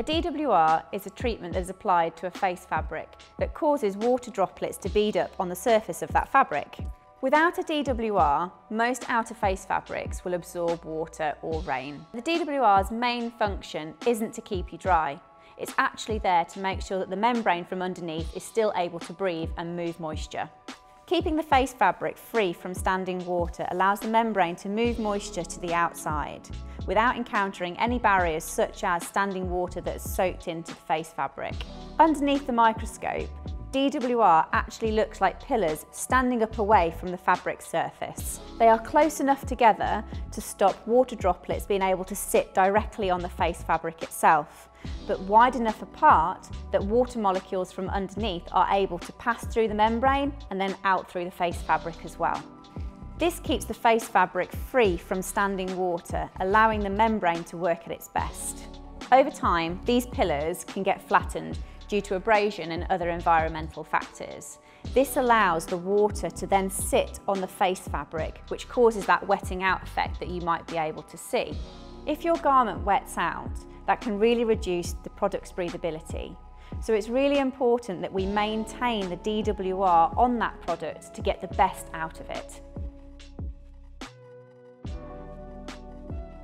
A DWR is a treatment that is applied to a face fabric that causes water droplets to bead up on the surface of that fabric. Without a DWR, most outer face fabrics will absorb water or rain. The DWR's main function isn't to keep you dry. It's actually there to make sure that the membrane from underneath is still able to breathe and move moisture. Keeping the face fabric free from standing water allows the membrane to move moisture to the outside without encountering any barriers such as standing water that's soaked into the face fabric. Underneath the microscope, DWR actually looks like pillars standing up away from the fabric surface. They are close enough together to stop water droplets being able to sit directly on the face fabric itself, but wide enough apart that water molecules from underneath are able to pass through the membrane and then out through the face fabric as well. This keeps the face fabric free from standing water, allowing the membrane to work at its best. Over time, these pillars can get flattened due to abrasion and other environmental factors. This allows the water to then sit on the face fabric, which causes that wetting out effect that you might be able to see. If your garment wets out, that can really reduce the product's breathability. So it's really important that we maintain the DWR on that product to get the best out of it.